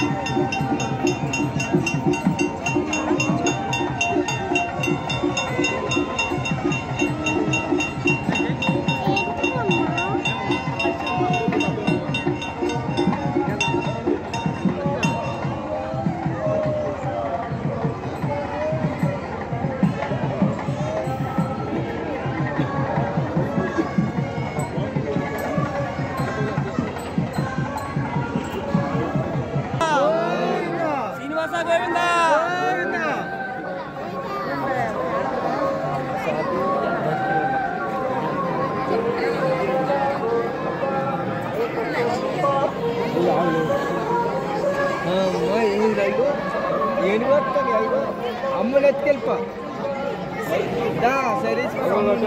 Thank you. Govinda ಏನು ಬರ್ತಾನೆ ಅಲ್ವಾ ಅಮ್ಮನ ಎತ್ಕೆಲ್ಪ ದಾ ಸರಿ ಗೋವಿಂದ